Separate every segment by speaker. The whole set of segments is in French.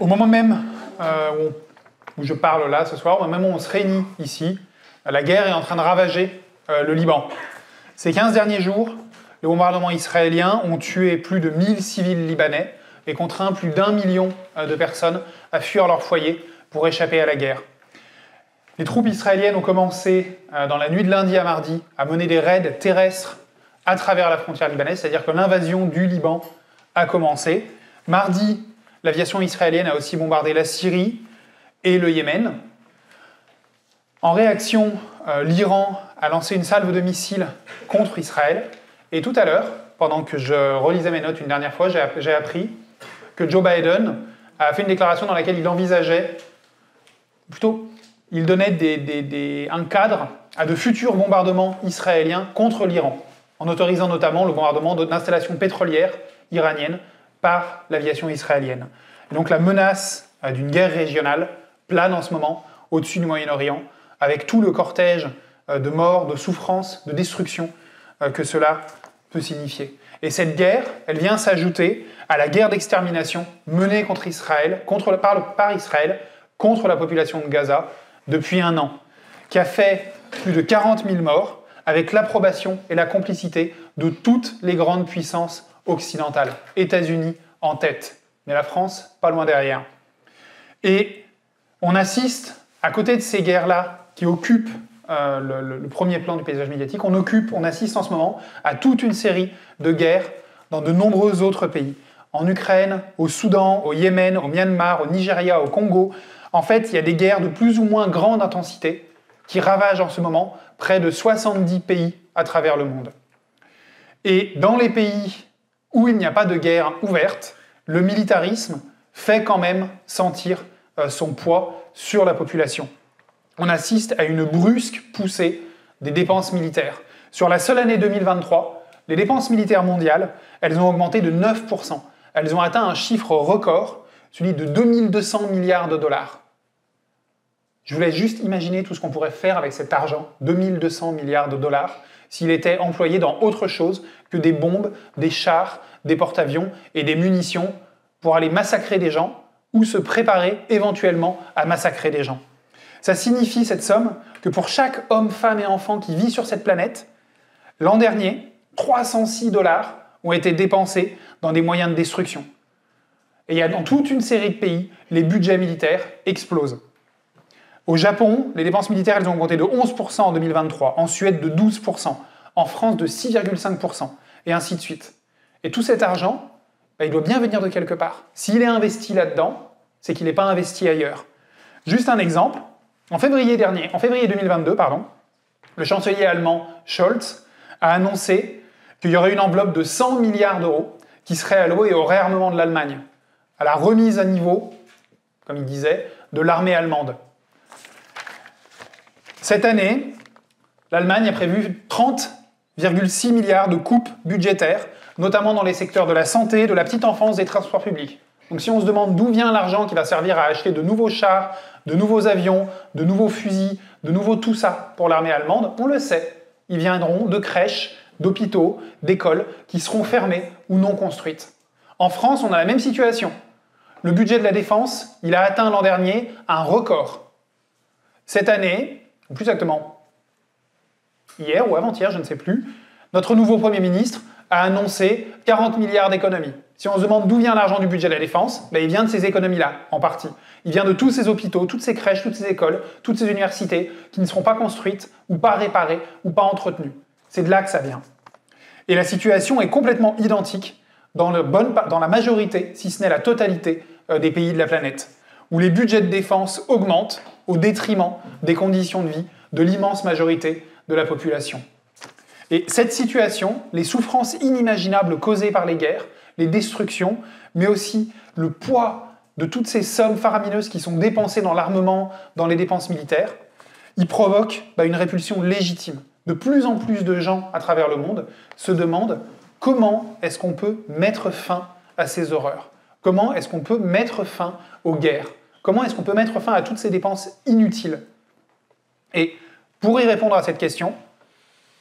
Speaker 1: Au moment même euh, où, je parle là ce soir, au moment où on se réunit ici, la guerre est en train de ravager euh, le Liban. Ces 15 derniers jours, les bombardements israéliens ont tué plus de 1000 civils libanais et contraint plus d'un million euh, de personnes à fuir leur foyer pour échapper à la guerre. Les troupes israéliennes ont commencé dans la nuit de lundi à mardi à mener des raids terrestres à travers la frontière libanaise, c'est-à-dire que l'invasion du Liban a commencé. Mardi, L'aviation israélienne a aussi bombardé la Syrie et le Yémen. En réaction, euh, l'Iran a lancé une salve de missiles contre Israël. Et tout à l'heure, pendant que je relisais mes notes une dernière fois, j'ai appris que Joe Biden a fait une déclaration dans laquelle il envisageait, plutôt, il donnait un cadre à de futurs bombardements israéliens contre l'Iran, en autorisant notamment le bombardement d'installations pétrolières iraniennes par l'aviation israélienne. donc la menace euh, d'une guerre régionale plane en ce moment au-dessus du Moyen-Orient, avec tout le cortège euh, de morts, de souffrances, de destruction euh, que cela peut signifier. Et cette guerre, elle vient s'ajouter à la guerre d'extermination menée contre Israël, par Israël, contre la population de Gaza depuis un an, qui a fait plus de 40 000 morts, avec l'approbation et la complicité de toutes les grandes puissances occidentale. États-Unis en tête, mais la France pas loin derrière. Et on assiste, à côté de ces guerres-là qui occupent euh, le, premier plan du paysage médiatique, on on assiste en ce moment à toute une série de guerres dans de nombreux autres pays. En Ukraine, au Soudan, au Yémen, au Myanmar, au Nigeria, au Congo. En fait, il y a des guerres de plus ou moins grande intensité qui ravagent en ce moment près de 70 pays à travers le monde. Et dans les pays où il n'y a pas de guerre ouverte, le militarisme fait quand même sentir euh, son poids sur la population. On assiste à une brusque poussée des dépenses militaires. Sur la seule année 2023, les dépenses militaires mondiales, elles ont augmenté de 9%. Elles ont atteint un chiffre record, celui de 2200 milliards de dollars. Je vous laisse juste imaginer tout ce qu'on pourrait faire avec cet argent, 2200 milliards de dollars, s'il était employé dans autre chose que des bombes, des chars, des porte-avions et des munitions pour aller massacrer des gens ou se préparer éventuellement à massacrer des gens. Ça signifie, cette somme, que pour chaque homme, femme et enfant qui vit sur cette planète, l'an dernier, 306 dollars ont été dépensés dans des moyens de destruction. Et il y a dans toute une série de pays, les budgets militaires explosent. Au Japon, les dépenses militaires elles ont augmenté de 11% en 2023, en Suède de 12%, en France de 6,5%, et ainsi de suite. Et tout cet argent, bah, il doit bien venir de quelque part. S'il est investi là-dedans, c'est qu'il n'est pas investi ailleurs. Juste un exemple, en février dernier, en février 2022, pardon, le chancelier allemand Scholz a annoncé qu'il y aurait une enveloppe de 100 milliards d'euros qui serait allouée au réarmement de l'Allemagne, à la remise à niveau, comme il disait, de l'armée allemande. Cette année, l'Allemagne a prévu 30,6 milliards de coupes budgétaires, notamment dans les secteurs de la santé, de la petite enfance, des transports publics. Donc si on se demande d'où vient l'argent qui va servir à acheter de nouveaux chars, de nouveaux avions, de nouveaux fusils, de nouveau tout ça pour l'armée allemande, on le sait. Ils viendront de crèches, d'hôpitaux, d'écoles qui seront fermées ou non construites. En France, on a la même situation. Le budget de la défense, il a atteint l'an dernier un record. Cette année, ou plus exactement hier ou avant-hier, je ne sais plus, notre nouveau Premier ministre a annoncé 40 milliards d'économies. Si on se demande d'où vient l'argent du budget de la défense, ben il vient de ces économies-là, en partie. Il vient de tous ces hôpitaux, toutes ces crèches, toutes ces écoles, toutes ces universités qui ne seront pas construites, ou pas réparées, ou pas entretenues. C'est de là que ça vient. Et la situation est complètement identique dans, le dans la majorité, si ce n'est la totalité, euh, des pays de la planète, où les budgets de défense augmentent au détriment des conditions de vie de l'immense majorité de la population. Et cette situation, les souffrances inimaginables causées par les guerres, les destructions, mais aussi le poids de toutes ces sommes faramineuses qui sont dépensées dans l'armement, dans les dépenses militaires, y provoquent bah, une répulsion légitime. De plus en plus de gens à travers le monde se demandent comment est-ce qu'on peut mettre fin à ces horreurs. Comment est-ce qu'on peut mettre fin aux guerres? Comment est-ce qu'on peut mettre fin à toutes ces dépenses inutiles? Et pour y répondre à cette question,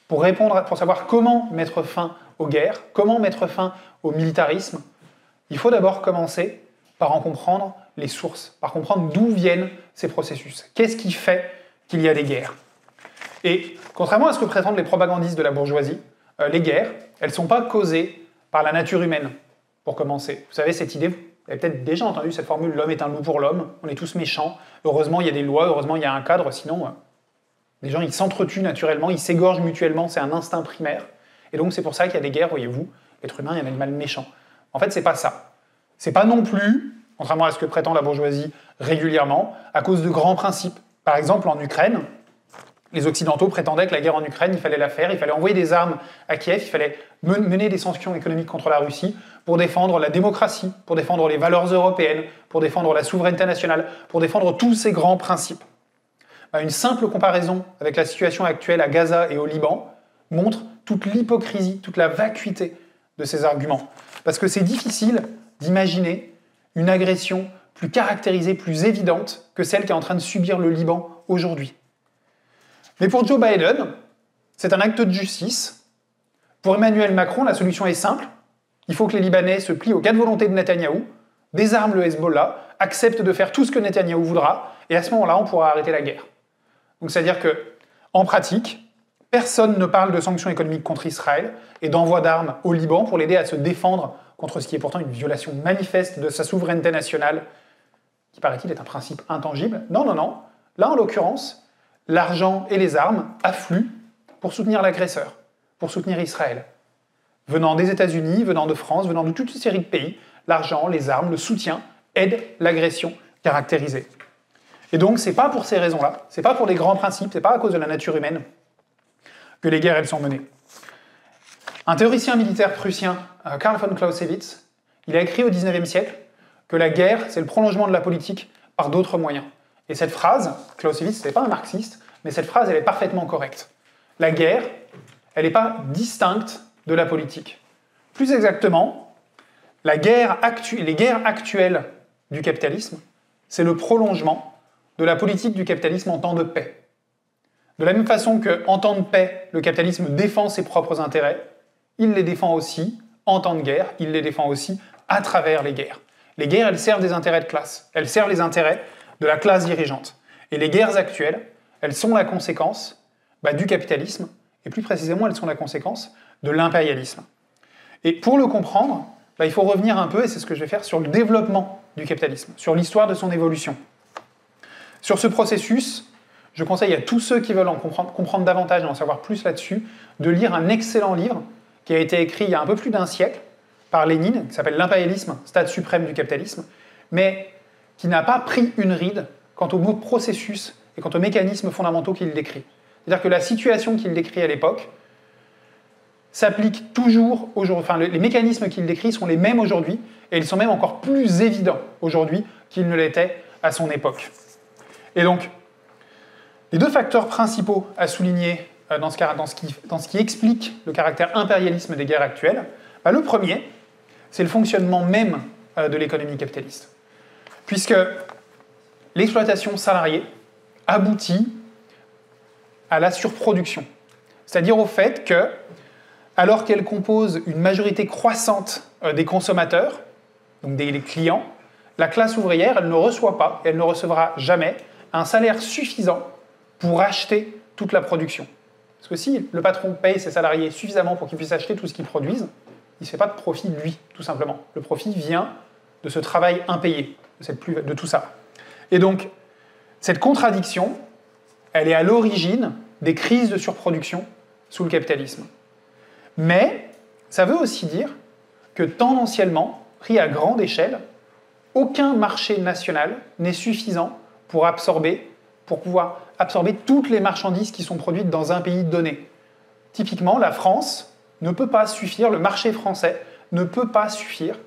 Speaker 1: pour, répondre, pour savoir comment mettre fin aux guerres, comment mettre fin au militarisme, il faut d'abord commencer par en comprendre les sources, par comprendre d'où viennent ces processus. Qu'est-ce qui fait qu'il y a des guerres? Et contrairement à ce que prétendent les propagandistes de la bourgeoisie, euh, les guerres, elles ne sont pas causées par la nature humaine, pour commencer. Vous savez, cette idée, vous avez peut-être déjà entendu cette formule l'homme est un loup pour l'homme, on est tous méchants, heureusement il y a des lois, heureusement il y a un cadre, sinon euh, les gens ils s'entretuent naturellement, ils s'égorgent mutuellement, c'est un instinct primaire. Et donc c'est pour ça qu'il y a des guerres, voyez-vous, l'être humain est un animal méchant. En fait, c'est pas ça. C'est pas non plus, contrairement à ce que prétend la bourgeoisie régulièrement, à cause de grands principes. Par exemple, en Ukraine, les Occidentaux prétendaient que la guerre en Ukraine, il fallait la faire, il fallait envoyer des armes à Kiev, il fallait mener des sanctions économiques contre la Russie pour défendre la démocratie, pour défendre les valeurs européennes, pour défendre la souveraineté nationale, pour défendre tous ces grands principes. Une simple comparaison avec la situation actuelle à Gaza et au Liban montre toute l'hypocrisie, toute la vacuité de ces arguments. Parce que c'est difficile d'imaginer une agression plus caractérisée, plus évidente que celle qui est en train de subir le Liban aujourd'hui. Mais pour Joe Biden, c'est un acte de justice. Pour Emmanuel Macron, la solution est simple. Il faut que les Libanais se plient aux quatre volontés de Netanyahou, désarment le Hezbollah, acceptent de faire tout ce que Netanyahou voudra, et à ce moment-là, on pourra arrêter la guerre. Donc c'est-à-dire que, en pratique, personne ne parle de sanctions économiques contre Israël et d'envoi d'armes au Liban pour l'aider à se défendre contre ce qui est pourtant une violation manifeste de sa souveraineté nationale, qui paraît-il est un principe intangible. Non, non, non. Là, en l'occurrence, l'argent et les armes affluent pour soutenir l'agresseur, pour soutenir Israël. Venant des États-Unis, venant de France, venant de toute une série de pays, l'argent, les armes, le soutien aident l'agression caractérisée. Et donc, c'est pas pour ces raisons-là, c'est pas pour les grands principes, c'est pas à cause de la nature humaine que les guerres elles sont menées. Un théoricien militaire prussien, euh, Karl von Clausewitz, il a écrit au XIXe siècle que la guerre, c'est le prolongement de la politique par d'autres moyens. Et cette phrase, Clausewitz, n'est pas un marxiste, mais cette phrase, elle est parfaitement correcte. La guerre, elle n'est pas distincte de la politique. Plus exactement, les guerres actuelles du capitalisme, c'est le prolongement de la politique du capitalisme en temps de paix. De la même façon qu'en temps de paix, le capitalisme défend ses propres intérêts, il les défend aussi en temps de guerre, il les défend aussi à travers les guerres. Les guerres, elles servent des intérêts de classe, elles servent les intérêts de la classe dirigeante. Et les guerres actuelles, elles sont la conséquence bah, du capitalisme, et plus précisément, elles sont la conséquence de l'impérialisme. Et pour le comprendre, bah, il faut revenir un peu, et c'est ce que je vais faire, sur le développement du capitalisme, sur l'histoire de son évolution. Sur ce processus, je conseille à tous ceux qui veulent en comprendre, davantage et en savoir plus là-dessus, de lire un excellent livre qui a été écrit il y a un peu plus d'un siècle par Lénine, qui s'appelle L'impérialisme, stade suprême du capitalisme, mais qui n'a pas pris une ride quant au mot processus et quant aux mécanismes fondamentaux qu'il décrit. C'est-à-dire que la situation qu'il décrit à l'époque s'applique toujours aujourd'hui. Enfin, les mécanismes qu'il décrit sont les mêmes aujourd'hui, et ils sont même encore plus évidents aujourd'hui qu'ils ne l'étaient à son époque. Et donc, les deux facteurs principaux à souligner euh, dans ce, qui, explique le caractère impérialisme des guerres actuelles, bah, le premier, c'est le fonctionnement même euh, de l'économie capitaliste. Puisque l'exploitation salariée aboutit à la surproduction. C'est-à-dire au fait que, alors qu'elle compose une majorité croissante euh, des consommateurs, donc des clients, la classe ouvrière, elle ne reçoit pas, elle ne recevra jamais, un salaire suffisant pour acheter toute la production. Parce que si le patron paye ses salariés suffisamment pour qu'ils puissent acheter tout ce qu'ils produisent, il ne fait pas de profit lui, tout simplement. Le profit vient de ce travail impayé, de, de tout ça. Et donc, cette contradiction, elle est à l'origine des crises de surproduction sous le capitalisme. Mais ça veut aussi dire que tendanciellement, pris à grande échelle, aucun marché national n'est suffisant pour absorber, pour pouvoir absorber toutes les marchandises qui sont produites dans un pays donné. Typiquement, la France ne peut pas suffire, le marché français ne peut pas suffire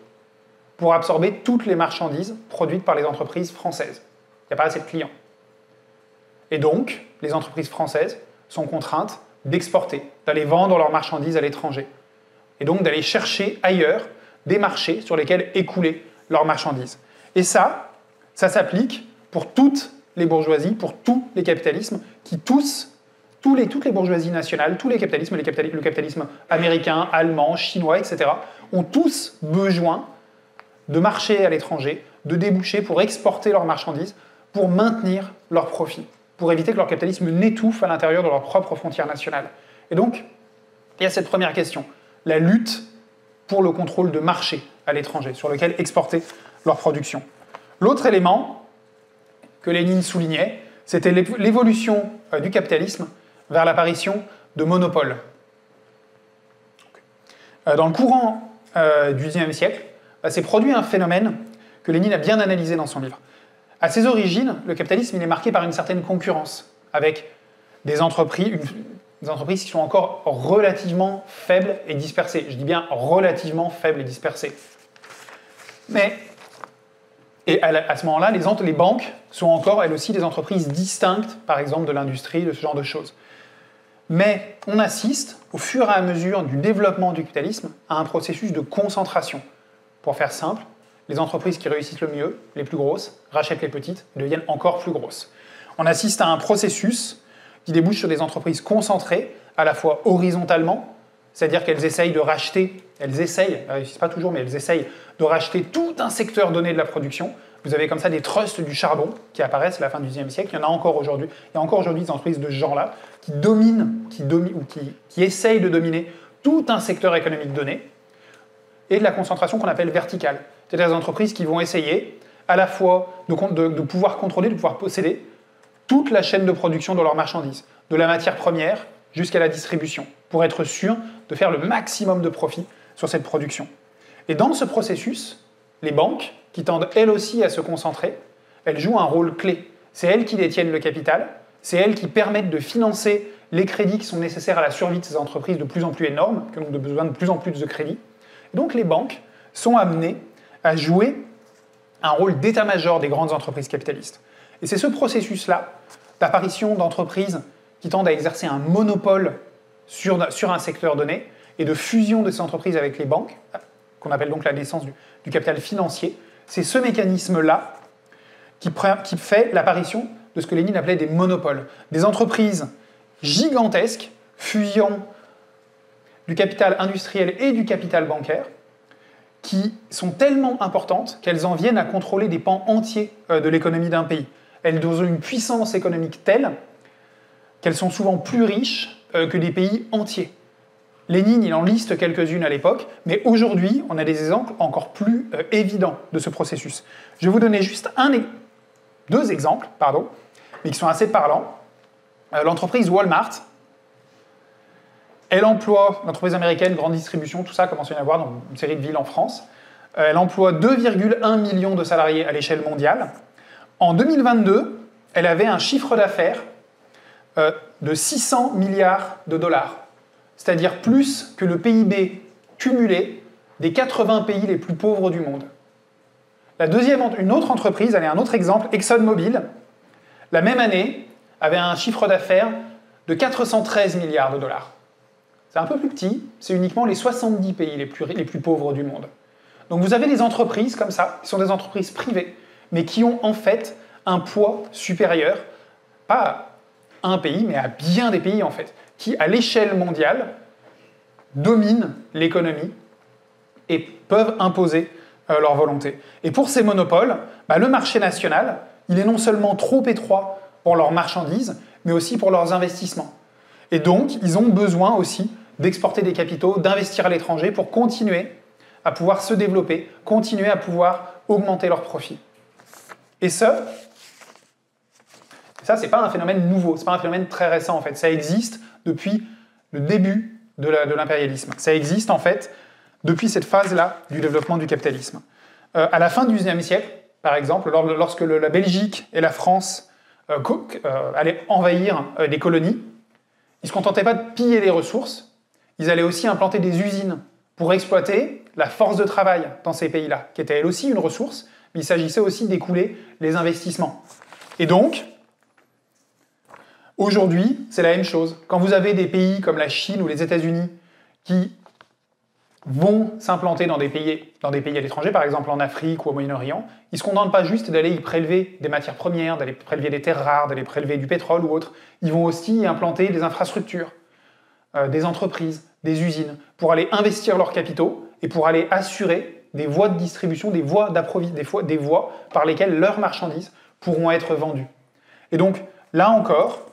Speaker 1: pour absorber toutes les marchandises produites par les entreprises françaises. Il n'y a pas assez de clients. Et donc, les entreprises françaises sont contraintes d'exporter, d'aller vendre leurs marchandises à l'étranger. Et donc d'aller chercher ailleurs des marchés sur lesquels écouler leurs marchandises. Et ça, ça s'applique pour toutes les bourgeoisies, pour tous les capitalismes, qui tous, toutes les bourgeoisies nationales, tous les capitalismes, le capitalisme américain, allemand, chinois, etc., ont tous besoin de marchés à l'étranger, de débouchés pour exporter leurs marchandises, pour maintenir leurs profits, pour éviter que leur capitalisme n'étouffe à l'intérieur de leurs propres frontières nationales. Et donc, il y a cette première question, la lutte pour le contrôle de marché à l'étranger, sur lequel exporter leur production. L'autre élément Lénine soulignait, c'était l'évolution euh, du capitalisme vers l'apparition de monopoles. Euh, dans le courant euh, du XIXe siècle, bah, s'est produit un phénomène que Lénine a bien analysé dans son livre. À ses origines, le capitalisme il est marqué par une certaine concurrence avec des entreprises, des entreprises qui sont encore relativement faibles et dispersées. Je dis bien relativement faibles et dispersées. Mais, et à, ce moment-là, les, banques sont encore, elles aussi, des entreprises distinctes, par exemple de l'industrie, de ce genre de choses. Mais on assiste, au fur et à mesure du développement du capitalisme, à un processus de concentration. Pour faire simple, les entreprises qui réussissent le mieux, les plus grosses, rachètent les petites et deviennent encore plus grosses. On assiste à un processus qui débouche sur des entreprises concentrées, à la fois horizontalement, c'est-à-dire qu'elles essayent de racheter, elles essayent, elles ne réussissent pas toujours, mais elles essayent de racheter tout un secteur donné de la production. Vous avez comme ça des trusts du charbon qui apparaissent à la fin du XIXe siècle. Il y en a encore aujourd'hui. Il y a encore aujourd'hui des entreprises de ce genre-là qui dominent, qui dominent ou qui, essayent de dominer tout un secteur économique donné, et de la concentration qu'on appelle verticale. C'est-à-dire des entreprises qui vont essayer à la fois de, de, de pouvoir contrôler, de pouvoir posséder toute la chaîne de production de leurs marchandises, de la matière première jusqu'à la distribution, pour être sûr de faire le maximum de profit sur cette production. Et dans ce processus, les banques, qui tendent elles aussi à se concentrer, elles jouent un rôle clé. C'est elles qui détiennent le capital, c'est elles qui permettent de financer les crédits qui sont nécessaires à la survie de ces entreprises de plus en plus énormes, qui ont besoin de plus en plus de crédits. Donc les banques sont amenées à jouer un rôle d'état-major des grandes entreprises capitalistes. Et c'est ce processus-là d'apparition d'entreprises qui tendent à exercer un monopole sur, sur, un secteur donné et de fusion de ces entreprises avec les banques, qu'on appelle donc la naissance du, capital financier, c'est ce mécanisme-là qui, fait l'apparition de ce que Lénine appelait des monopoles, des entreprises gigantesques fuyant du capital industriel et du capital bancaire, qui sont tellement importantes qu'elles en viennent à contrôler des pans entiers euh, de l'économie d'un pays. Elles ont une puissance économique telle qu'elles sont souvent plus riches euh, que des pays entiers. Lénine, il en liste quelques-unes à l'époque, mais aujourd'hui, on a des exemples encore plus euh, évidents de ce processus. Je vais vous donner juste un, deux exemples, pardon, mais qui sont assez parlants. Euh, l'entreprise Walmart, elle emploie, l'entreprise américaine, grande distribution, tout ça commence à y en avoir dans une série de villes en France. elle emploie 2,1 millions de salariés à l'échelle mondiale. En 2022, elle avait un chiffre d'affaires euh, de 600 milliards de dollars, c'est-à-dire plus que le PIB cumulé des 80 pays les plus pauvres du monde. La deuxième, une autre entreprise, allez, un autre exemple, ExxonMobil, la même année, avait un chiffre d'affaires de 413 milliards de dollars. C'est un peu plus petit, c'est uniquement les 70 pays les plus, les plus pauvres du monde. Donc vous avez des entreprises comme ça, qui sont des entreprises privées, mais qui ont en fait un poids supérieur, pas à un pays, mais à bien des pays en fait, qui à l'échelle mondiale dominent l'économie et peuvent imposer euh, leur volonté. Et pour ces monopoles, bah, le marché national, il est non seulement trop étroit pour leurs marchandises, mais aussi pour leurs investissements. Et donc, ils ont besoin aussi d'exporter des capitaux, d'investir à l'étranger pour continuer à pouvoir se développer, continuer à pouvoir augmenter leurs profits. Et ça, ça, c'est pas un phénomène nouveau, c'est pas un phénomène très récent en fait. Ça existe depuis le début de l'impérialisme. Ça existe en fait depuis cette phase-là du développement du capitalisme. Euh, à la fin du XIXe siècle, par exemple, lorsque la Belgique et la France euh, euh, allaient envahir des colonies, ils ne se contentaient pas de piller les ressources, ils allaient aussi implanter des usines pour exploiter la force de travail dans ces pays-là, qui était elle aussi une ressource, il s'agissait aussi d'écouler les investissements. Et donc, aujourd'hui, c'est la même chose. Quand vous avez des pays comme la Chine ou les États-Unis qui vont s'implanter dans des pays, dans des pays à l'étranger, par exemple en Afrique ou au Moyen-Orient, ils ne se contentent pas juste d'aller y prélever des matières premières, d'aller prélever des terres rares, d'aller prélever du pétrole ou autre. Ils vont aussi y implanter des infrastructures, euh, des entreprises, des usines, pour aller investir leurs capitaux et pour aller assurer des voies de distribution, des voies d'approvisionnement, des, des voies par lesquelles leurs marchandises pourront être vendues. Et donc, là encore,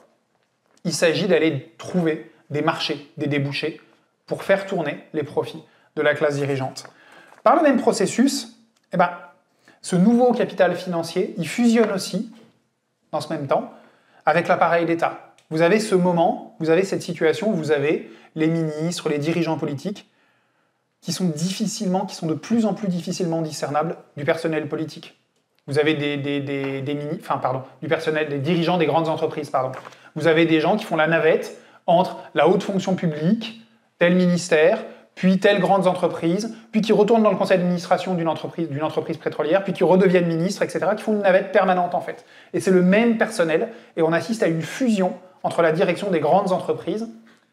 Speaker 1: il s'agit d'aller trouver des marchés, des débouchés, pour faire tourner les profits de la classe dirigeante. Par le même processus, eh ben, ce nouveau capital financier, il fusionne aussi, dans ce même temps, avec l'appareil d'État. Vous avez ce moment, vous avez cette situation où vous avez les ministres, les dirigeants politiques qui sont qui sont de plus en plus difficilement discernables du personnel politique. Vous avez des, des, des, enfin, pardon, du personnel, des dirigeants des grandes entreprises, pardon. Vous avez des gens qui font la navette entre la haute fonction publique, tel ministère, puis telle grande entreprise, puis qui retournent dans le conseil d'administration d'une entreprise, d'une entreprise pétrolière, puis qui redeviennent ministres, etc., qui font une navette permanente en fait. Et c'est le même personnel, et on assiste à une fusion entre la direction des grandes entreprises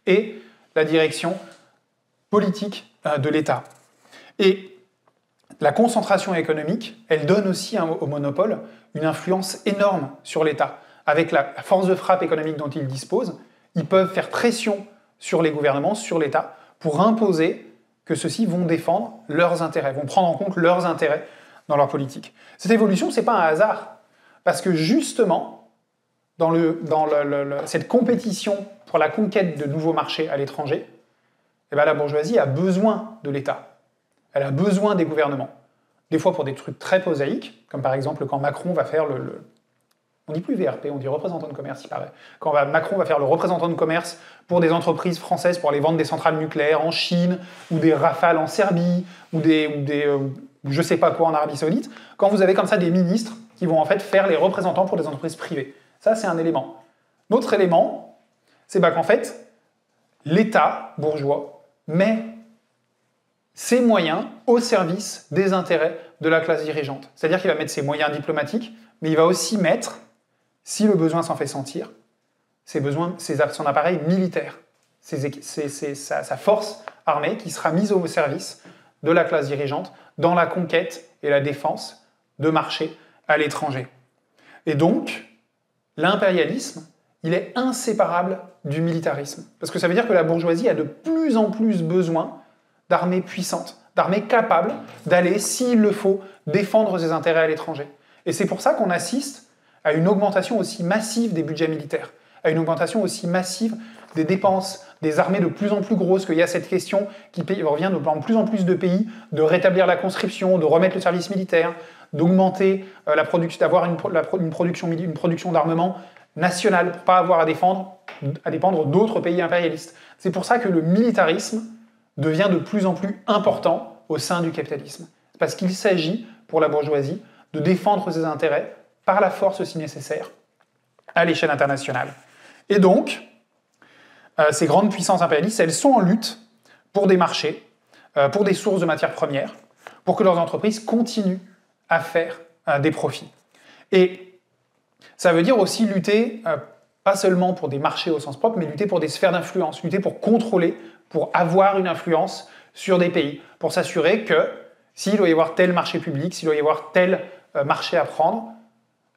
Speaker 1: et la direction politique euh, de l'État. Et la concentration économique, elle donne aussi au monopole une influence énorme sur l'État. Avec la force de frappe économique dont ils disposent, ils peuvent faire pression sur les gouvernements, sur l'État, pour imposer que ceux-ci vont défendre leurs intérêts, vont prendre en compte leurs intérêts dans leur politique. Cette évolution, ce n'est pas un hasard, parce que justement, dans, cette compétition pour la conquête de nouveaux marchés à l'étranger, eh ben, la bourgeoisie a besoin de l'État. Elle a besoin des gouvernements. Des fois pour des trucs très prosaïques, comme par exemple quand Macron va faire le, on dit plus VRP, on dit représentant de commerce, il paraît. Quand Macron va faire le représentant de commerce pour des entreprises françaises pour aller vendre des centrales nucléaires en Chine, ou des rafales en Serbie, ou des, ou des euh, je sais pas quoi en Arabie Saoudite, quand vous avez comme ça des ministres qui vont en fait faire les représentants pour des entreprises privées. Ça, c'est un élément. L'autre élément, c'est bah, qu'en fait, l'État bourgeois met ses moyens au service des intérêts de la classe dirigeante. C'est-à-dire qu'il va mettre ses moyens diplomatiques, mais il va aussi mettre si le besoin s'en fait sentir, ses besoins, son appareil militaire, sa, force armée qui sera mise au service de la classe dirigeante dans la conquête et la défense de marchés à l'étranger. Et donc, l'impérialisme, il est inséparable du militarisme. Parce que ça veut dire que la bourgeoisie a de plus en plus besoin d'armées puissantes, d'armées capables d'aller, s'il le faut, défendre ses intérêts à l'étranger. Et c'est pour ça qu'on assiste à une augmentation aussi massive des budgets militaires, à une augmentation aussi massive des dépenses, des armées de plus en plus grosses, qu'il y a cette question qui revient de plus en plus de pays de rétablir la conscription, de remettre le service militaire, d'augmenter euh, la production, d'avoir une, production, une production d'armement nationale pour pas avoir à défendre, à dépendre d'autres pays impérialistes. C'est pour ça que le militarisme devient de plus en plus important au sein du capitalisme, parce qu'il s'agit pour la bourgeoisie de défendre ses intérêts par la force si nécessaire à l'échelle internationale. Et donc, euh, ces grandes puissances impérialistes, elles sont en lutte pour des marchés, euh, pour des sources de matières premières, pour que leurs entreprises continuent à faire euh, des profits. Et ça veut dire aussi lutter, pas seulement pour des marchés au sens propre, mais lutter pour des sphères d'influence, lutter pour contrôler, pour avoir une influence sur des pays, pour s'assurer que s'il doit y avoir tel marché public, s'il doit y avoir tel marché à prendre,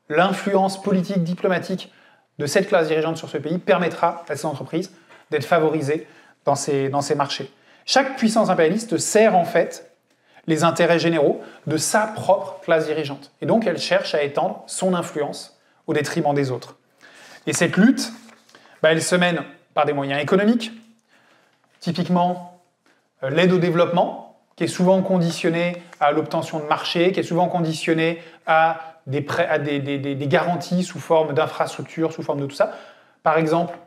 Speaker 1: l'influence politique, diplomatique de cette classe dirigeante sur ce pays permettra à ces entreprises d'être favorisées dans ces, dans ces marchés. Chaque puissance impérialiste sert en fait les intérêts généraux de sa propre classe dirigeante. Et donc elle cherche à étendre son influence au détriment des autres. Et cette lutte, bah, elle se mène par des moyens économiques, typiquement euh, l'aide au développement, qui est souvent conditionnée à l'obtention de marchés, qui est souvent conditionnée à des, garanties sous forme d'infrastructures, sous forme de tout ça. Par exemple,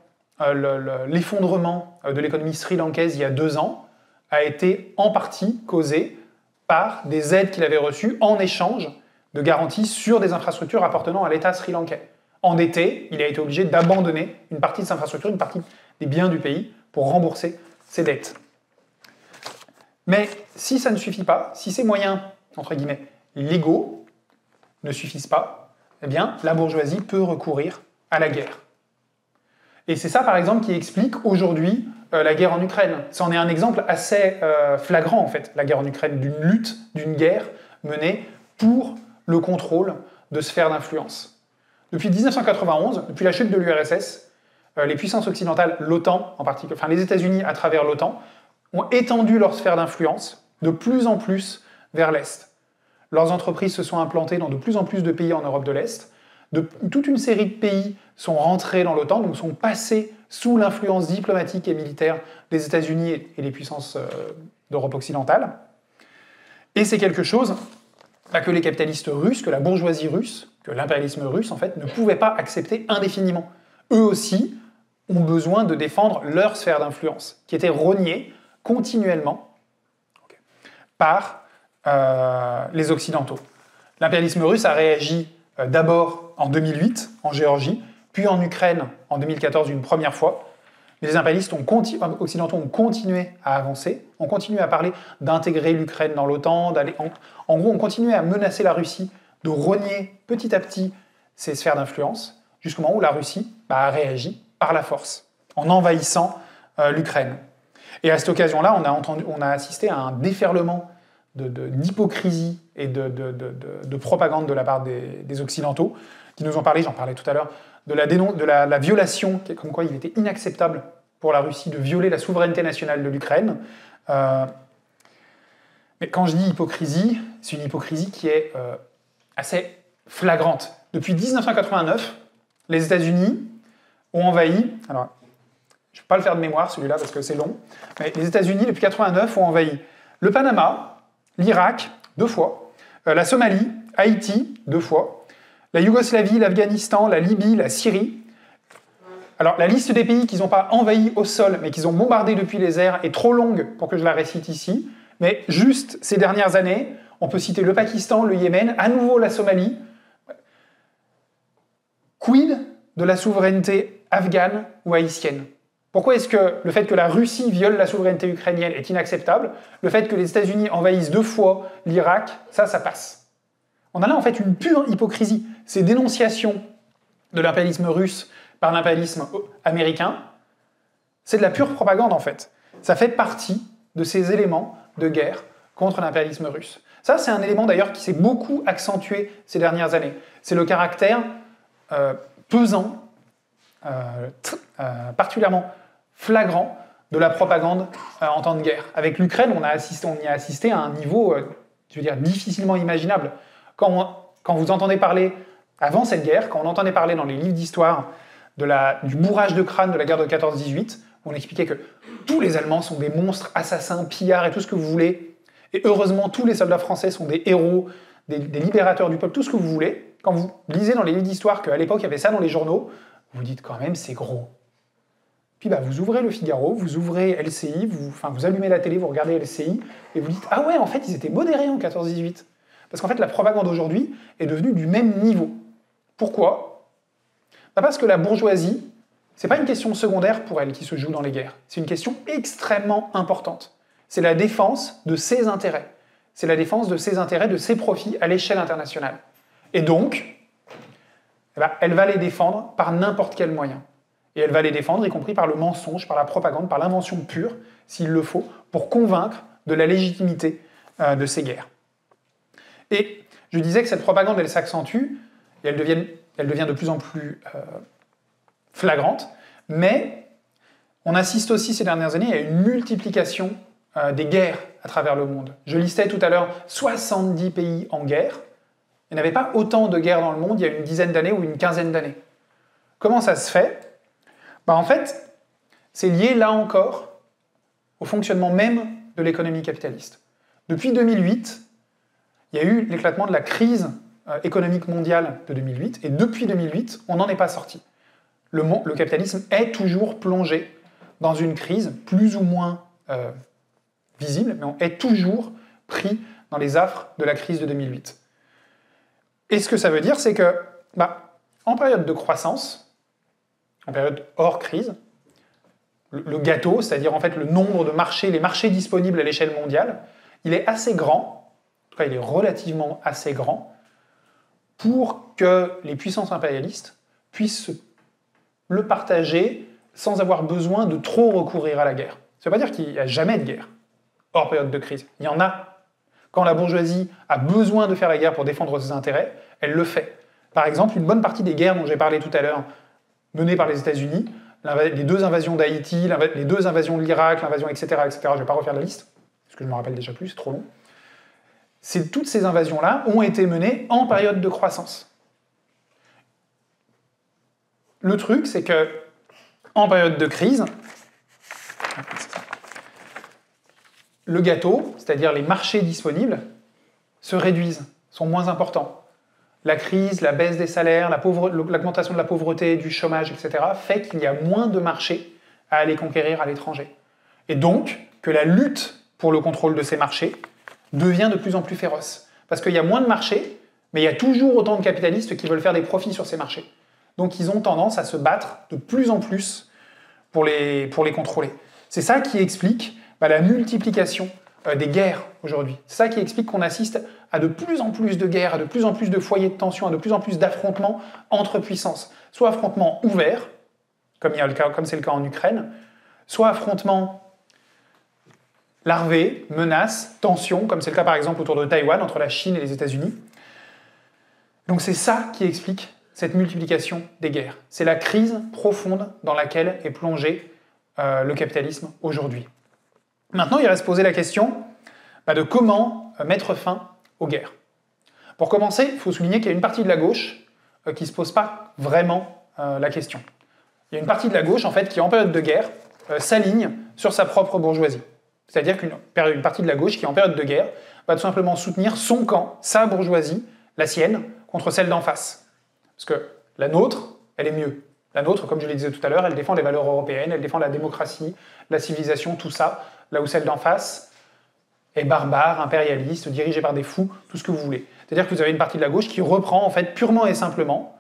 Speaker 1: euh, l'effondrement euh, de l'économie sri-lankaise il y a deux ans a été en partie causé par des aides qu'il avait reçues en échange de garanties sur des infrastructures appartenant à l'État sri-lankais. Endetté, il a été obligé d'abandonner une partie de ses infrastructures, une partie des biens du pays pour rembourser ses dettes. Mais si ça ne suffit pas, si ces moyens, entre guillemets, légaux, ne suffisent pas, eh bien, la bourgeoisie peut recourir à la guerre. Et c'est ça, par exemple, qui explique aujourd'hui euh, la guerre en Ukraine. C'en est un exemple assez euh, flagrant, en fait, la guerre en Ukraine, d'une lutte, d'une guerre menée pour le contrôle de sphères d'influence. Depuis 1991, depuis la chute de l'URSS, euh, les puissances occidentales, l'OTAN en particulier, enfin les États-Unis à travers l'OTAN, ont étendu leur sphère d'influence de plus en plus vers l'Est. Leurs entreprises se sont implantées dans de plus en plus de pays en Europe de l'Est. toute une série de pays sont rentrés dans l'OTAN, donc sont passés sous l'influence diplomatique et militaire des États-Unis et des puissances euh, d'Europe occidentale. Et c'est quelque chose que les capitalistes russes, que la bourgeoisie russe, que l'impérialisme russe, en fait, ne pouvaient pas accepter indéfiniment. Eux aussi ont besoin de défendre leur sphère d'influence, qui était rognée continuellement par euh, les Occidentaux. L'impérialisme russe a réagi euh, d'abord en 2008 en Géorgie, puis en Ukraine en 2014 une première fois. Les impérialistes occidentaux ont continué à avancer, ont continué à parler d'intégrer l'Ukraine dans l'OTAN, d'aller en, en, gros, ont continué à menacer la Russie de rogner petit à petit ses sphères d'influence, jusqu'au moment où la Russie bah, a réagi par la force, en envahissant euh, l'Ukraine. Et à cette occasion-là, on, a on a assisté à un déferlement d'hypocrisie et de, propagande de la part des, Occidentaux, qui nous ont parlé, j'en parlais tout à l'heure, de, la, de la, violation, comme quoi il était inacceptable pour la Russie de violer la souveraineté nationale de l'Ukraine. Euh, mais quand je dis hypocrisie, c'est une hypocrisie qui est euh, assez flagrante. Depuis 1989, les États-Unis ont envahi, alors je ne vais pas le faire de mémoire celui-là parce que c'est long, mais les États-Unis depuis 1989 ont envahi le Panama, l'Irak, deux fois, euh, la Somalie, Haïti, deux fois, la Yougoslavie, l'Afghanistan, la Libye, la Syrie. Alors la liste des pays qu'ils n'ont pas envahi au sol, mais qu'ils ont bombardé depuis les airs, est trop longue pour que je la récite ici. Mais juste ces dernières années, on peut citer le Pakistan, le Yémen, à nouveau la Somalie. Quid de la souveraineté afghane ou haïtienne pourquoi est-ce que le fait que la Russie viole la souveraineté ukrainienne est inacceptable? Le fait que les États-Unis envahissent deux fois l'Irak, ça, ça passe. On a là en fait une pure hypocrisie. Ces dénonciations de l'impérialisme russe par l'impérialisme américain, c'est de la pure propagande en fait. Ça fait partie de ces éléments de guerre contre l'impérialisme russe. Ça, c'est un élément d'ailleurs qui s'est beaucoup accentué ces dernières années. C'est le caractère euh, pesant, euh, euh, particulièrement flagrant de la propagande en temps de guerre. Avec l'Ukraine, on, on y a assisté à un niveau, je veux dire, difficilement imaginable. Quand, quand vous entendez parler, avant cette guerre, quand on entendait parler dans les livres d'histoire du bourrage de crâne de la guerre de 14-18, on expliquait que tous les Allemands sont des monstres, assassins, pillards et tout ce que vous voulez. Et heureusement, tous les soldats français sont des héros, des, libérateurs du peuple, tout ce que vous voulez. Quand vous lisez dans les livres d'histoire qu'à l'époque il y avait ça dans les journaux, vous dites quand même c'est gros. Puis bah, vous ouvrez le Figaro, vous ouvrez LCI, vous, enfin, vous allumez la télé, vous regardez LCI, et vous dites Ah ouais, en fait, ils étaient modérés en 14-18. Parce qu'en fait, la propagande aujourd'hui est devenue du même niveau. Pourquoi? Bah, Parce que la bourgeoisie, c'est pas une question secondaire pour elle qui se joue dans les guerres. C'est une question extrêmement importante. C'est la défense de ses intérêts. C'est la défense de ses intérêts, de ses profits à l'échelle internationale. Et donc, eh ben, elle va les défendre par n'importe quel moyen. Et elle va les défendre, y compris par le mensonge, par la propagande, par l'invention pure, s'il le faut, pour convaincre de la légitimité euh, de ces guerres. Et je disais que cette propagande, elle s'accentue, et elle devient, elle devient de plus en plus euh, flagrante, mais on assiste aussi ces dernières années à une multiplication euh, des guerres à travers le monde. Je listais tout à l'heure 70 pays en guerre. Il n'y avait pas autant de guerres dans le monde il y a une dizaine d'années ou une quinzaine d'années. Comment ça se fait? Bah, en fait, c'est lié là encore au fonctionnement même de l'économie capitaliste. Depuis 2008, il y a eu l'éclatement de la crise euh, économique mondiale de 2008, et depuis 2008, on n'en est pas sorti. Le, capitalisme est toujours plongé dans une crise plus ou moins euh, visible, mais on est toujours pris dans les affres de la crise de 2008. Et ce que ça veut dire, c'est que, bah, en période de croissance, en période hors crise, le gâteau, c'est-à-dire en fait le nombre de marchés, les marchés disponibles à l'échelle mondiale, il est assez grand, en tout cas il est relativement assez grand, pour que les puissances impérialistes puissent le partager sans avoir besoin de trop recourir à la guerre. Ça ne veut pas dire qu'il n'y a jamais de guerre hors période de crise. Il y en a. Quand la bourgeoisie a besoin de faire la guerre pour défendre ses intérêts, elle le fait. Par exemple, une bonne partie des guerres dont j'ai parlé tout à l'heure, menée par les États-Unis, les deux invasions d'Haïti, les deux invasions de l'Irak, l'invasion, etc., etc. Je ne vais pas refaire la liste, parce que je me rappelle déjà plus, c'est trop long. toutes ces invasions-là ont été menées en période de croissance. Le truc, c'est que en période de crise, le gâteau, c'est-à-dire les marchés disponibles, se réduisent, sont moins importants. La crise, la baisse des salaires, l'augmentation de la pauvreté, du chômage, etc., fait qu'il y a moins de marchés à aller conquérir à l'étranger. Et donc que la lutte pour le contrôle de ces marchés devient de plus en plus féroce. Parce qu'il y a moins de marchés, mais il y a toujours autant de capitalistes qui veulent faire des profits sur ces marchés. Donc ils ont tendance à se battre de plus en plus pour les, pour les contrôler. C'est ça qui explique bah, la multiplication euh, des guerres aujourd'hui. C'est ça qui explique qu'on assiste à de plus en plus de guerres, à de plus en plus de foyers de tension, à de plus en plus d'affrontements entre puissances. Soit affrontements ouverts, comme c'est le, cas en Ukraine, soit affrontements larvés, menaces, tensions, comme c'est le cas par exemple autour de Taïwan, entre la Chine et les États-Unis. Donc c'est ça qui explique cette multiplication des guerres. C'est la crise profonde dans laquelle est plongé euh, le capitalisme aujourd'hui. Maintenant, il reste poser la question bah, de comment euh, mettre fin aux guerres. Pour commencer, il faut souligner qu'il y a une partie de la gauche euh, qui ne se pose pas vraiment la question. Il y a une partie de la gauche, en fait, qui, en période de guerre, s'aligne sur sa propre bourgeoisie. C'est-à-dire qu'une une partie de la gauche qui, en période de guerre, va tout simplement soutenir son camp, sa bourgeoisie, la sienne, contre celle d'en face. Parce que la nôtre, elle est mieux. La nôtre, comme je le disais tout à l'heure, elle défend les valeurs européennes, elle défend la démocratie, la civilisation, tout ça, là où celle d'en face est barbare, impérialiste, dirigée par des fous, tout ce que vous voulez. C'est-à-dire que vous avez une partie de la gauche qui reprend en fait purement et simplement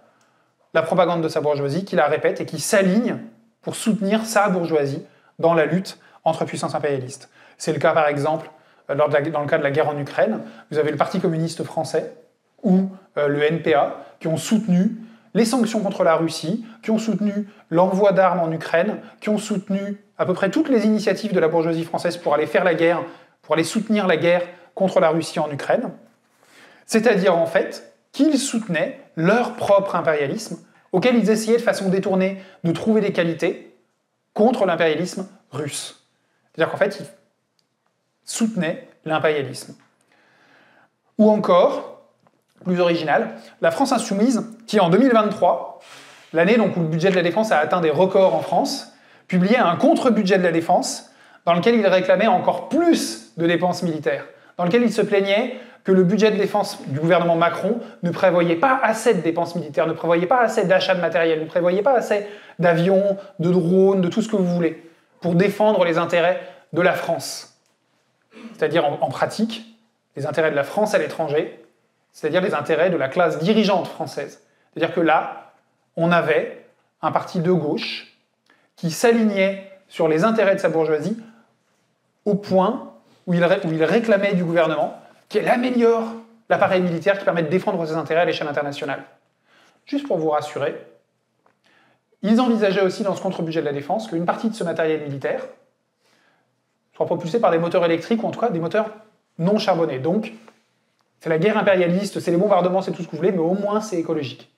Speaker 1: la propagande de sa bourgeoisie, qui la répète et qui s'aligne pour soutenir sa bourgeoisie dans la lutte entre puissances impérialistes. C'est le cas par exemple dans le cas de la guerre en Ukraine. Vous avez le Parti communiste français ou euh, le NPA qui ont soutenu les sanctions contre la Russie, qui ont soutenu l'envoi d'armes en Ukraine, qui ont soutenu à peu près toutes les initiatives de la bourgeoisie française pour aller faire la guerre, pour aller soutenir la guerre contre la Russie en Ukraine. C'est-à-dire en fait qu'ils soutenaient leur propre impérialisme, auquel ils essayaient de façon détournée de trouver des qualités contre l'impérialisme russe. C'est-à-dire qu'en fait, ils soutenaient l'impérialisme. Ou encore, plus original, la France insoumise, qui en 2023, l'année où le budget de la défense a atteint des records en France, publiait un contre-budget de la défense dans lequel il réclamait encore plus de dépenses militaires, dans lequel il se plaignait que le budget de défense du gouvernement Macron ne prévoyait pas assez de dépenses militaires, ne prévoyait pas assez d'achats de matériel, ne prévoyait pas assez d'avions, de drones, de tout ce que vous voulez, pour défendre les intérêts de la France. C'est-à-dire en pratique, les intérêts de la France à l'étranger c'est-à-dire les intérêts de la classe dirigeante française. C'est-à-dire que là, on avait un parti de gauche qui s'alignait sur les intérêts de sa bourgeoisie au point où il, réclamait du gouvernement qu'elle améliore l'appareil militaire qui permet de défendre ses intérêts à l'échelle internationale. Juste pour vous rassurer, ils envisageaient aussi dans ce contre-budget de la défense qu'une partie de ce matériel militaire soit propulsé par des moteurs électriques ou en tout cas des moteurs non charbonnés, donc c'est la guerre impérialiste, c'est les bombardements, c'est tout ce que vous voulez, mais au moins c'est écologique.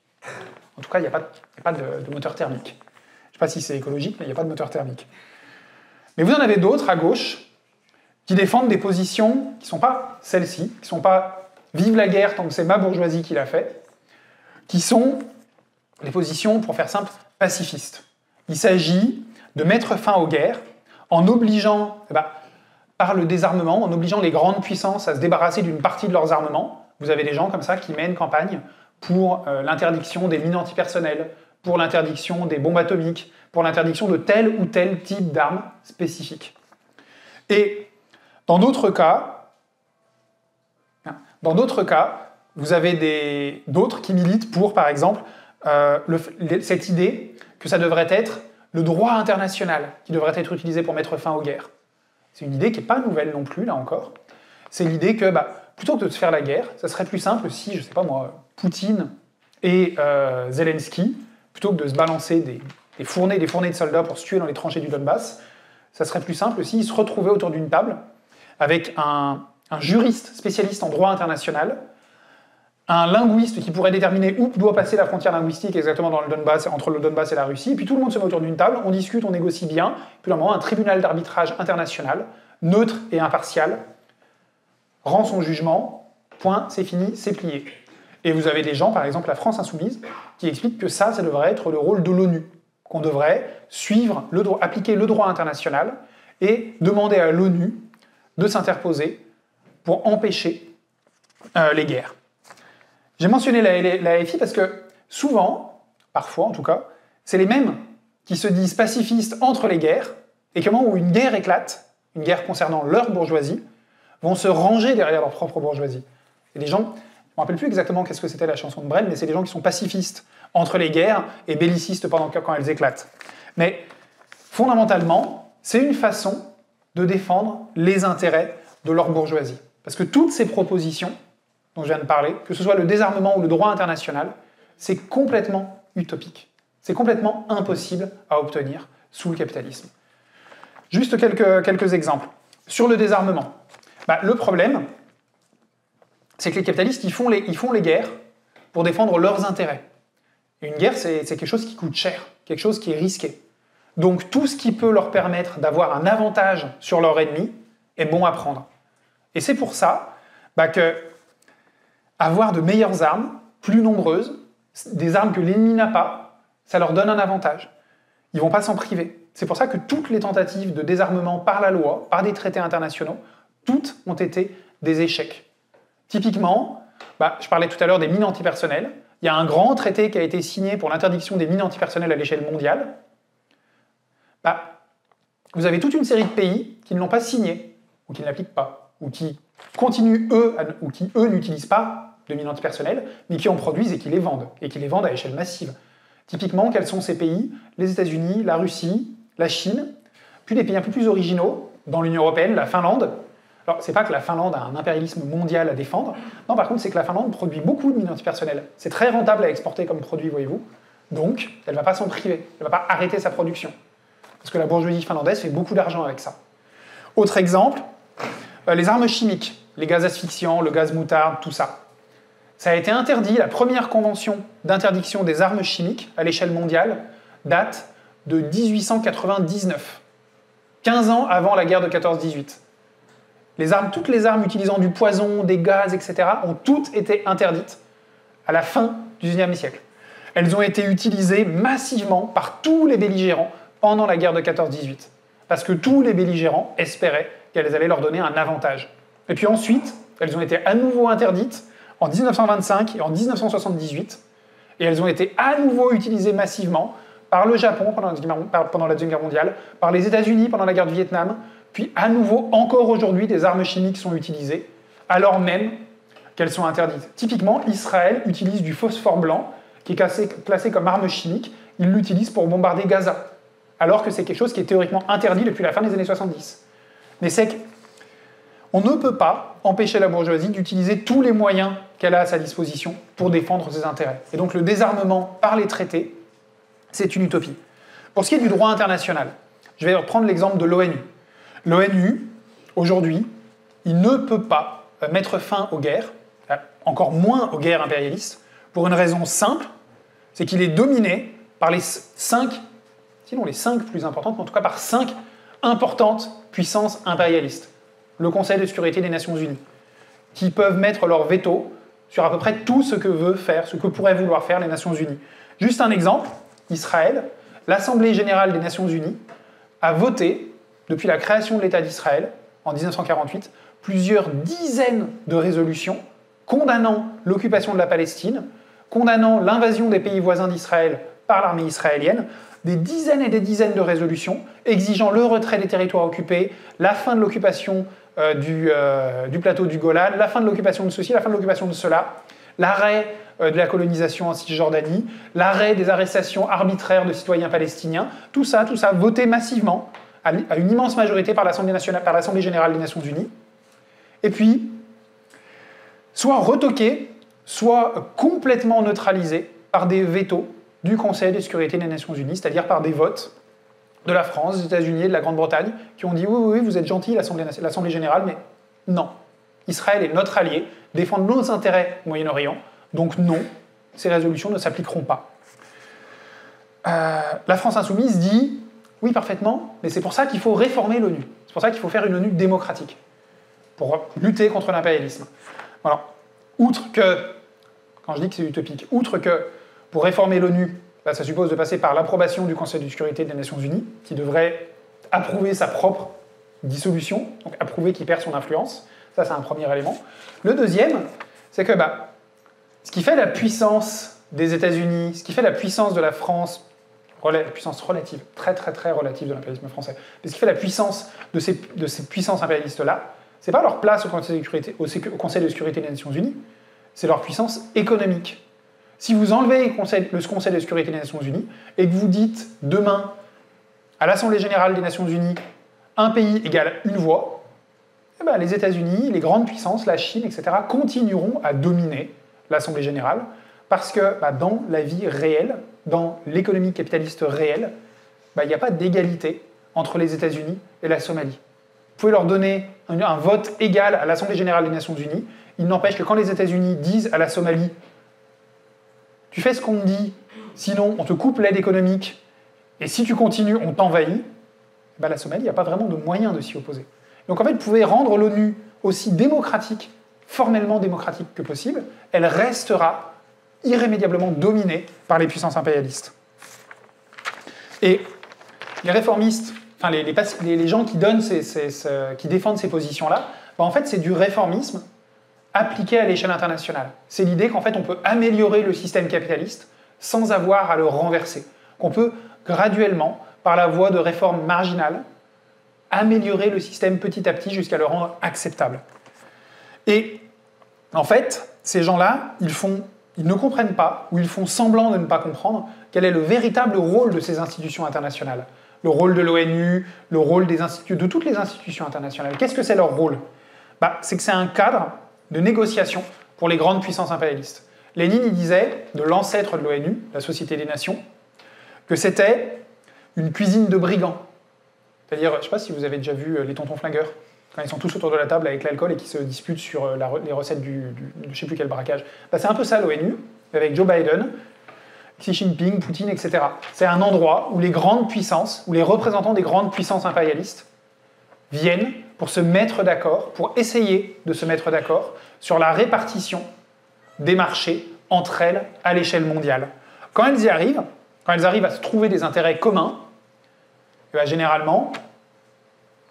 Speaker 1: En tout cas, il n'y a pas, de, moteur thermique. Je ne sais pas si c'est écologique, mais il n'y a pas de moteur thermique. Mais vous en avez d'autres à gauche qui défendent des positions qui ne sont pas celles-ci, qui ne sont pas vive la guerre tant que c'est ma bourgeoisie qui l'a fait, qui sont les positions, pour faire simple, pacifistes. Il s'agit de mettre fin aux guerres en obligeant eh ben, par le désarmement, en obligeant les grandes puissances à se débarrasser d'une partie de leurs armements. Vous avez des gens comme ça qui mènent campagne pour euh, l'interdiction des mines antipersonnelles, pour l'interdiction des bombes atomiques, pour l'interdiction de tel ou tel type d'armes spécifiques. Et dans d'autres cas, dans d'autres cas, vous avez d'autres qui militent pour, par exemple, euh, cette idée que ça devrait être le droit international qui devrait être utilisé pour mettre fin aux guerres. C'est une idée qui n'est pas nouvelle non plus, là encore. C'est l'idée que bah, plutôt que de se faire la guerre, ça serait plus simple si, je ne sais pas moi, Poutine et euh, Zelensky, plutôt que de se balancer des, fournées, des fournées de soldats pour se tuer dans les tranchées du Donbass, ça serait plus simple s'ils se retrouvaient autour d'une table avec un juriste spécialiste en droit international un linguiste qui pourrait déterminer où doit passer la frontière linguistique exactement dans le Donbass, entre le Donbass et la Russie, et puis tout le monde se met autour d'une table, on discute, on négocie bien, puis à un moment, un tribunal d'arbitrage international, neutre et impartial, rend son jugement, Point, c'est fini, c'est plié. Et vous avez des gens, par exemple la France insoumise, qui expliquent que ça, ça devrait être le rôle de l'ONU, qu'on devrait suivre, le droit, appliquer le droit international et demander à l'ONU de s'interposer pour empêcher euh, les guerres. J'ai mentionné la, la, FI parce que souvent, parfois en tout cas, c'est les mêmes qui se disent pacifistes entre les guerres et qu'au moment où une guerre éclate, une guerre concernant leur bourgeoisie, vont se ranger derrière leur propre bourgeoisie. Et des gens, je ne me rappelle plus exactement qu'est-ce que c'était la chanson de Brel, mais c'est des gens qui sont pacifistes entre les guerres et bellicistes pendant quand elles éclatent. Mais fondamentalement, c'est une façon de défendre les intérêts de leur bourgeoisie. Parce que toutes ces propositions dont je viens de parler, que ce soit le désarmement ou le droit international, c'est complètement utopique. C'est complètement impossible à obtenir sous le capitalisme. Juste quelques, quelques exemples. Sur le désarmement, bah, le problème, c'est que les capitalistes, ils font les, ils font les guerres pour défendre leurs intérêts. une guerre, c'est quelque chose qui coûte cher, quelque chose qui est risqué. Donc tout ce qui peut leur permettre d'avoir un avantage sur leur ennemi est bon à prendre. Et c'est pour ça bah, que avoir de meilleures armes, plus nombreuses, des armes que l'ennemi n'a pas, ça leur donne un avantage. Ils vont pas s'en priver. C'est pour ça que toutes les tentatives de désarmement par la loi, par des traités internationaux, toutes ont été des échecs. Typiquement, bah, je parlais tout à l'heure des mines antipersonnelles. Il y a un grand traité qui a été signé pour l'interdiction des mines antipersonnelles à l'échelle mondiale. Bah, vous avez toute une série de pays qui ne l'ont pas signé, ou qui ne l'appliquent pas, ou qui continuent, eux, ou qui, eux, n'utilisent pas de mines antipersonnelles, mais qui en produisent et qui les vendent, et qui les vendent à échelle massive. Typiquement, quels sont ces pays? Les États-Unis, la Russie, la Chine, puis des pays un peu plus originaux, dans l'Union européenne, la Finlande. Alors, c'est pas que la Finlande a un impérialisme mondial à défendre, non, par contre, c'est que la Finlande produit beaucoup de mines antipersonnelles. C'est très rentable à exporter comme produit, voyez-vous. Donc, elle ne va pas s'en priver, elle ne va pas arrêter sa production. Parce que la bourgeoisie finlandaise fait beaucoup d'argent avec ça. Autre exemple, euh, les armes chimiques, les gaz asphyxiants, le gaz moutarde, tout ça. Ça a été interdit, la première convention d'interdiction des armes chimiques à l'échelle mondiale date de 1899, 15 ans avant la guerre de 14-18. Les armes, toutes les armes utilisant du poison, des gaz, etc., ont toutes été interdites à la fin du XIXe siècle. Elles ont été utilisées massivement par tous les belligérants pendant la guerre de 14-18, parce que tous les belligérants espéraient qu'elles allaient leur donner un avantage. Et puis ensuite, elles ont été à nouveau interdites en 1925 et en 1978, et elles ont été à nouveau utilisées massivement par le Japon pendant la Deuxième Guerre mondiale, par les États-Unis pendant la guerre du Vietnam, puis à nouveau, encore aujourd'hui, des armes chimiques sont utilisées, alors même qu'elles sont interdites. Typiquement, Israël utilise du phosphore blanc, qui est classé comme arme chimique, il l'utilise pour bombarder Gaza, alors que c'est quelque chose qui est théoriquement interdit depuis la fin des années 70. Mais c'est qu'on ne peut pas empêcher la bourgeoisie d'utiliser tous les moyens qu'elle a à sa disposition pour défendre ses intérêts. Et donc le désarmement par les traités, c'est une utopie. Pour ce qui est du droit international, je vais reprendre l'exemple de l'ONU. L'ONU, aujourd'hui, il ne peut pas euh, mettre fin aux guerres, euh, encore moins aux guerres impérialistes, pour une raison simple, c'est qu'il est dominé par les cinq, sinon les cinq plus importantes, mais en tout cas par cinq importantes puissances impérialistes. Le Conseil de sécurité des Nations Unies, qui peuvent mettre leur veto sur à peu près tout ce que veut faire, ce que pourraient vouloir faire les Nations Unies. Juste un exemple, Israël, l'Assemblée générale des Nations Unies a voté, depuis la création de l'État d'Israël en 1948, plusieurs dizaines de résolutions condamnant l'occupation de la Palestine, condamnant l'invasion des pays voisins d'Israël par l'armée israélienne, des dizaines et des dizaines de résolutions exigeant le retrait des territoires occupés, la fin de l'occupation euh, du, euh, du, plateau du Golan, la fin de l'occupation de ceci, la fin de l'occupation de cela, l'arrêt euh, de la colonisation en Cisjordanie, l'arrêt des arrestations arbitraires de citoyens palestiniens, tout ça, tout ça, voté massivement à une immense majorité par l'Assemblée nationale, par l'Assemblée générale des Nations Unies. Et puis, soit retoqué, soit complètement neutralisé par des vétos du Conseil de sécurité des Nations Unies, c'est-à-dire par des votes de la France, des États-Unis et de la Grande-Bretagne, qui ont dit oui, oui, oui vous êtes gentil, l'Assemblée générale, mais non. Israël est notre allié, défend nos intérêts au Moyen-Orient, donc non, ces résolutions ne s'appliqueront pas. Euh, la France insoumise dit oui parfaitement, mais c'est pour ça qu'il faut réformer l'ONU. C'est pour ça qu'il faut faire une ONU démocratique, pour lutter contre l'impérialisme. Alors, outre que, quand je dis que c'est utopique, outre que pour réformer l'ONU, bah, ça suppose de passer par l'approbation du Conseil de sécurité des Nations Unies, qui devrait approuver sa propre dissolution, donc approuver qu'il perd son influence. Ça, c'est un premier élément. Le deuxième, c'est que bah, ce qui fait la puissance des États-Unis, ce qui fait la puissance de la France, la puissance relative, très très très relative de l'impérialisme français, mais ce qui fait la puissance de ces, de ces puissances impérialistes-là, c'est pas leur place au Conseil, de au Conseil de sécurité des Nations Unies, c'est leur puissance économique. Si vous enlevez le Conseil, de sécurité des Nations Unies et que vous dites demain à l'Assemblée générale des Nations Unies, un pays égale une voix, eh ben, les États-Unis, les grandes puissances, la Chine, etc., continueront à dominer l'Assemblée générale parce que bah, dans la vie réelle, dans l'économie capitaliste réelle, bah, il n'y a pas d'égalité entre les États-Unis et la Somalie. Vous pouvez leur donner un, vote égal à l'Assemblée générale des Nations unies. Il n'empêche que quand les États-Unis disent à la Somalie Tu fais ce qu'on te dit, sinon on te coupe l'aide économique, et si tu continues, on t'envahit, bah, la Somalie n'a pas vraiment de moyens de s'y opposer. Donc en fait, vous pouvez rendre l'ONU aussi démocratique, formellement démocratique que possible, elle restera irrémédiablement dominée par les puissances impérialistes. Et les réformistes, enfin les, gens qui, donnent qui défendent ces positions-là, bah, en fait c'est du réformisme appliqué à l'échelle internationale. C'est l'idée qu'en fait on peut améliorer le système capitaliste sans avoir à le renverser. Qu'on peut graduellement, par la voie de réformes marginales, améliorer le système petit à petit jusqu'à le rendre acceptable. Et en fait, ces gens-là, ils ils ne comprennent pas, ou ils font semblant de ne pas comprendre, quel est le véritable rôle de ces institutions internationales. Le rôle de l'ONU, le rôle des de toutes les institutions internationales. Qu'est-ce que c'est leur rôle? Bah, C'est que c'est un cadre de négociation pour les grandes puissances impérialistes. Lénine disait de l'ancêtre de l'ONU, la Société des Nations, que c'était une cuisine de brigands. C'est-à-dire, je ne sais pas si vous avez déjà vu euh, les tontons flingueurs quand ils sont tous autour de la table avec l'alcool et qui se disputent sur euh, les recettes du, je ne sais plus quel braquage. Bah, c'est un peu ça l'ONU, avec Joe Biden, Xi Jinping, Poutine, etc. C'est un endroit où les grandes puissances, où les représentants des grandes puissances impérialistes viennent pour se mettre d'accord, pour essayer de se mettre d'accord sur la répartition des marchés entre elles à l'échelle mondiale. Quand elles y arrivent, quand elles arrivent à se trouver des intérêts communs, eh ben, généralement,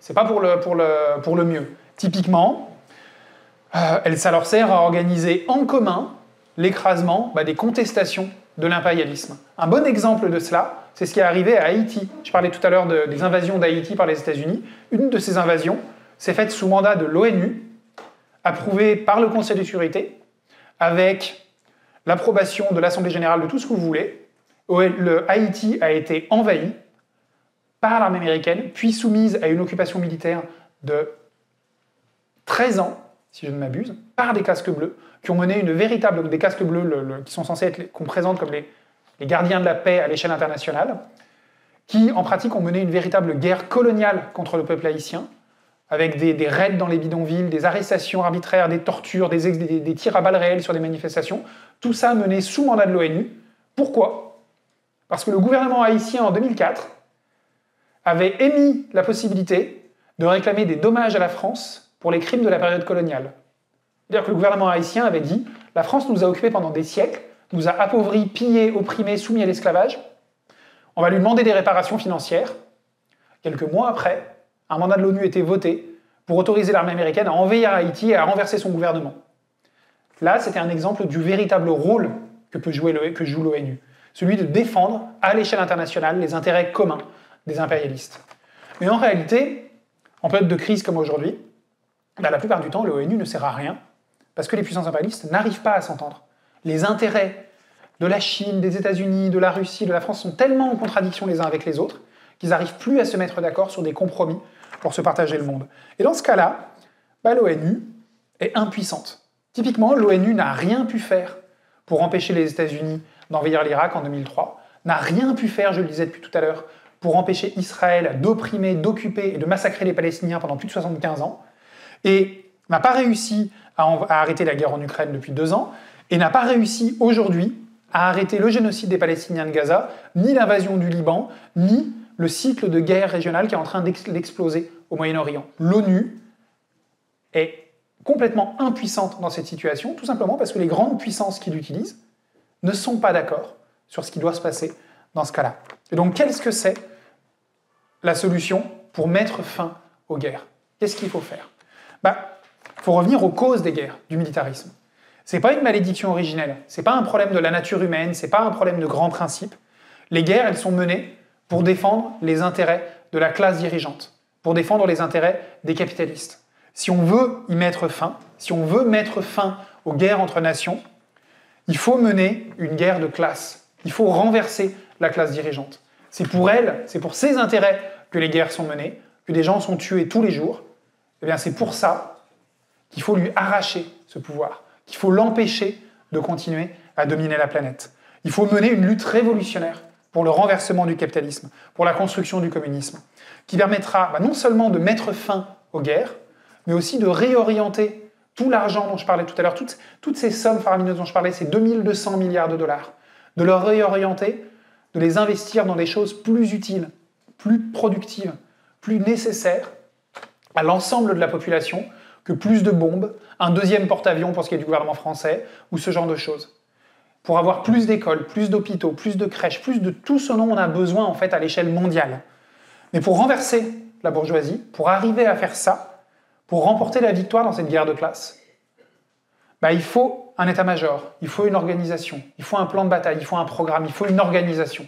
Speaker 1: c'est pas pour le, pour, le, pour le mieux. Typiquement, euh, ça leur sert à organiser en commun l'écrasement bah, des contestations de l'impérialisme. Un bon exemple de cela, c'est ce qui est arrivé à Haïti. Je parlais tout à l'heure des invasions d'Haïti par les États-Unis. Une de ces invasions s'est faite sous mandat de l'ONU, approuvée par le Conseil de sécurité, avec l'approbation de l'Assemblée générale de tout ce que vous voulez. Le Haïti a été envahi par l'armée américaine, puis soumise à une occupation militaire de 13 ans, si je ne m'abuse, par des casques bleus, qui ont mené une véritable, des casques bleus qui sont censés être, qu'on présente comme les, gardiens de la paix à l'échelle internationale, qui en pratique ont mené une véritable guerre coloniale contre le peuple haïtien, avec des, raids dans les bidonvilles, des arrestations arbitraires, des tortures, des, tirs à balles réelles sur des manifestations, tout ça mené sous mandat de l'ONU. Pourquoi? Parce que le gouvernement haïtien en 2004 avait émis la possibilité de réclamer des dommages à la France pour les crimes de la période coloniale. C'est-à-dire que le gouvernement haïtien avait dit la France nous a occupés pendant des siècles, nous a appauvris, pillés, opprimés, soumis à l'esclavage. On va lui demander des réparations financières. Quelques mois après, un mandat de l'ONU était voté pour autoriser l'armée américaine à envahir Haïti et à renverser son gouvernement. Là, c'était un exemple du véritable rôle que, peut jouer que joue l'ONU, celui de défendre à l'échelle internationale les intérêts communs des impérialistes. Mais en réalité, en période de crise comme aujourd'hui, bah, la plupart du temps, l'ONU ne sert à rien, parce que les puissances impérialistes n'arrivent pas à s'entendre. Les intérêts de la Chine, des États-Unis, de la Russie, de la France sont tellement en contradiction les uns avec les autres qu'ils n'arrivent plus à se mettre d'accord sur des compromis pour se partager le monde. Et dans ce cas-là, bah, l'ONU est impuissante. Typiquement, l'ONU n'a rien pu faire pour empêcher les États-Unis d'envahir l'Irak en 2003, n'a rien pu faire, je le disais depuis tout à l'heure, pour empêcher Israël d'opprimer, d'occuper et de massacrer les Palestiniens pendant plus de 75 ans, et n'a pas réussi à, arrêter la guerre en Ukraine depuis deux ans, et n'a pas réussi aujourd'hui à arrêter le génocide des Palestiniens de Gaza, ni l'invasion du Liban, ni le cycle de guerre régionale qui est en train d'exploser au Moyen-Orient. L'ONU est complètement impuissante dans cette situation, tout simplement parce que les grandes puissances qui l'utilisent ne sont pas d'accord sur ce qui doit se passer dans ce cas-là. Et donc, qu'est-ce que c'est la solution pour mettre fin aux guerres? Qu'est-ce qu'il faut faire? Il bah, faut revenir aux causes des guerres, du militarisme. Ce n'est pas une malédiction originelle, ce n'est pas un problème de la nature humaine, ce n'est pas un problème de grands principes. Les guerres, elles sont menées pour défendre les intérêts de la classe dirigeante, pour défendre les intérêts des capitalistes. Si on veut y mettre fin, si on veut mettre fin aux guerres entre nations, il faut mener une guerre de classe. Il faut renverser la classe dirigeante. C'est pour elle, c'est pour ses intérêts que les guerres sont menées, que des gens sont tués tous les jours. Eh bien, c'est pour ça qu'il faut lui arracher ce pouvoir, qu'il faut l'empêcher de continuer à dominer la planète. Il faut mener une lutte révolutionnaire pour le renversement du capitalisme, pour la construction du communisme, qui permettra bah, non seulement de mettre fin aux guerres, mais aussi de réorienter tout l'argent dont je parlais tout à l'heure, toutes, ces sommes faramineuses dont je parlais, ces 2200 milliards de dollars, de le réorienter, de les investir dans des choses plus utiles, plus productives, plus nécessaires à l'ensemble de la population que plus de bombes, un deuxième porte-avions pour ce qui est du gouvernement français, ou ce genre de choses. Pour avoir plus d'écoles, plus d'hôpitaux, plus de crèches, plus de tout ce dont on a besoin en fait à l'échelle mondiale. Mais pour renverser la bourgeoisie, pour arriver à faire ça, pour remporter la victoire dans cette guerre de classe, bah, il faut un état-major, il faut une organisation, il faut un plan de bataille, il faut un programme, il faut une organisation.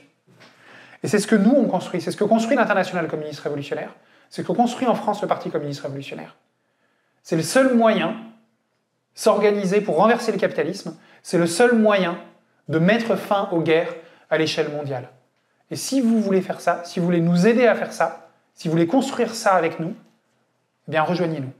Speaker 1: Et c'est ce que nous, on construit, c'est ce que construit l'international communiste révolutionnaire, c'est ce que construit en France le Parti communiste révolutionnaire. C'est le seul moyen s'organiser pour renverser le capitalisme, c'est le seul moyen de mettre fin aux guerres à l'échelle mondiale. Et si vous voulez faire ça, si vous voulez nous aider à faire ça, si vous voulez construire ça avec nous, eh bien rejoignez-nous.